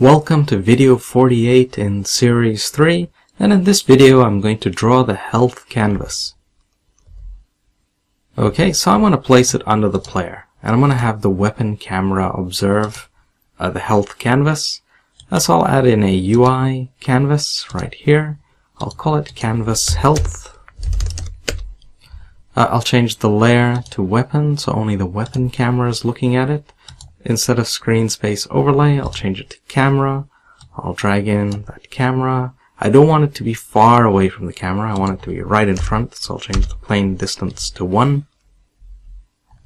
Welcome to video 48 in series 3 and in this video I'm going to draw the health canvas. Okay, so I'm going to place it under the player and I'm going to have the weapon camera observe uh, the health canvas. Uh, so I'll add in a UI canvas right here. I'll call it canvas health. Uh, I'll change the layer to weapon so only the weapon camera is looking at it. Instead of screen space overlay, I'll change it to camera. I'll drag in that camera. I don't want it to be far away from the camera. I want it to be right in front, so I'll change the plane distance to 1.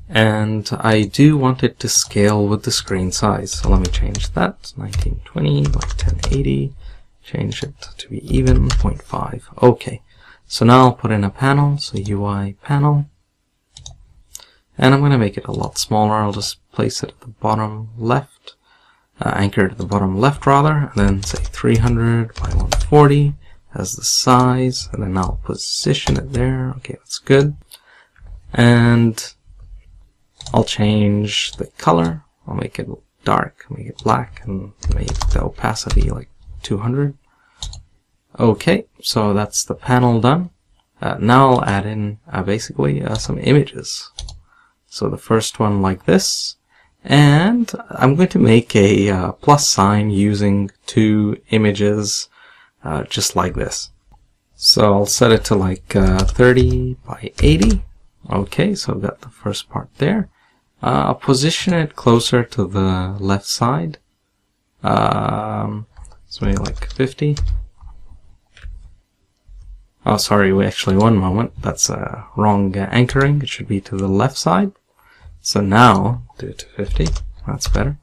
And I do want it to scale with the screen size. So let me change that. 1920 by 1080. Change it to be even, 0.5. Okay. So now I'll put in a panel, so UI panel. And I'm going to make it a lot smaller. I'll just place it at the bottom left, uh, anchor it at the bottom left rather, and then say 300 by 140 as the size, and then I'll position it there. Okay, that's good. And I'll change the color. I'll make it dark, make it black, and make the opacity like 200. Okay, so that's the panel done. Uh, now I'll add in uh, basically uh, some images. So the first one like this, and I'm going to make a uh, plus sign using two images uh, just like this. So I'll set it to like uh, 30 by 80. Okay, so I've got the first part there. Uh, I'll position it closer to the left side. Um, so maybe like 50. Oh, sorry, we actually one moment. That's uh, wrong uh, anchoring. It should be to the left side. So now, do it to 50. That's better.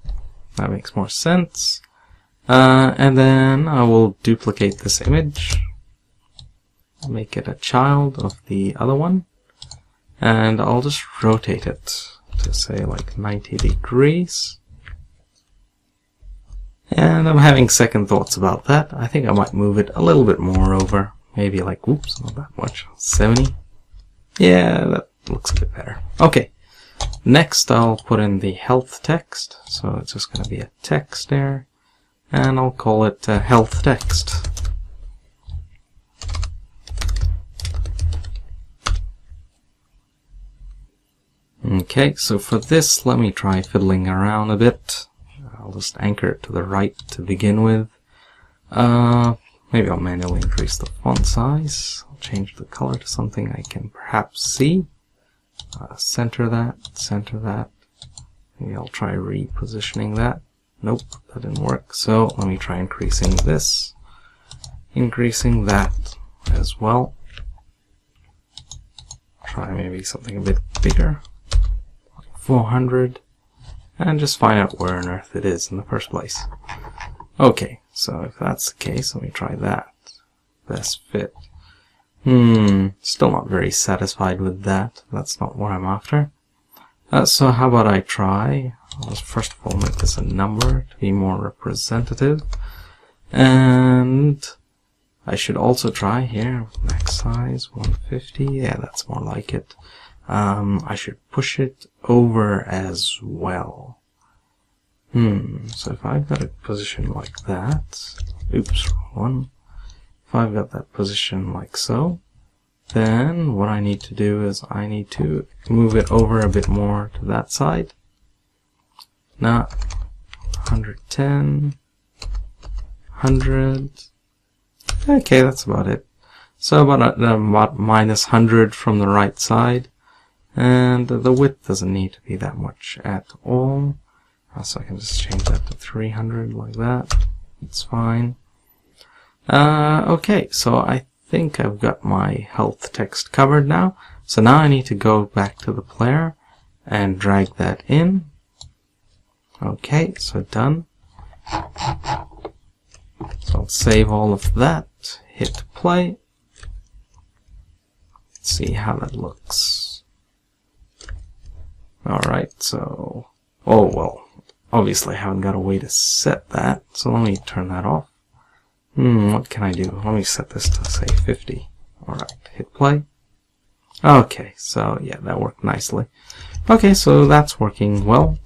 That makes more sense. Uh, and then I will duplicate this image. Make it a child of the other one. And I'll just rotate it to say like 90 degrees. And I'm having second thoughts about that. I think I might move it a little bit more over. Maybe like, oops, not that much. 70. Yeah, that looks a bit better. Okay. Next, I'll put in the health text. So it's just going to be a text there. And I'll call it uh, health text. Okay, so for this, let me try fiddling around a bit. I'll just anchor it to the right to begin with. Uh, maybe I'll manually increase the font size. I'll change the color to something I can perhaps see. Uh, center that, center that. Maybe I'll try repositioning that. Nope, that didn't work. So let me try increasing this. Increasing that as well. Try maybe something a bit bigger. 400. And just find out where on earth it is in the first place. Okay, so if that's the case, let me try that. Best fit. Hmm, still not very satisfied with that. That's not what I'm after. Uh, so how about I try, let's first of all make this a number to be more representative. And I should also try here, max size 150, yeah that's more like it. Um, I should push it over as well. Hmm, so if I've got a position like that, oops, one. If I've got that position like so, then what I need to do is I need to move it over a bit more to that side. Not 110, 100. Okay, that's about it. So about, a, about minus 100 from the right side. And the width doesn't need to be that much at all. So I can just change that to 300 like that. It's fine. Uh, okay, so I think I've got my health text covered now. So now I need to go back to the player and drag that in. Okay, so done. So I'll save all of that, hit play. Let's see how that looks. Alright, so... Oh, well, obviously I haven't got a way to set that, so let me turn that off. Hmm, what can I do? Let me set this to, say, 50. Alright, hit play. Okay, so, yeah, that worked nicely. Okay, so that's working well.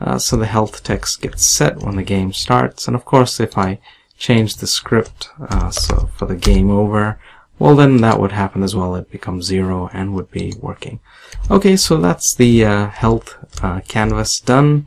uh, so the health text gets set when the game starts. And of course, if I change the script uh, so for the game over, well then that would happen as well. It becomes zero and would be working. Okay, so that's the uh, health uh, canvas done.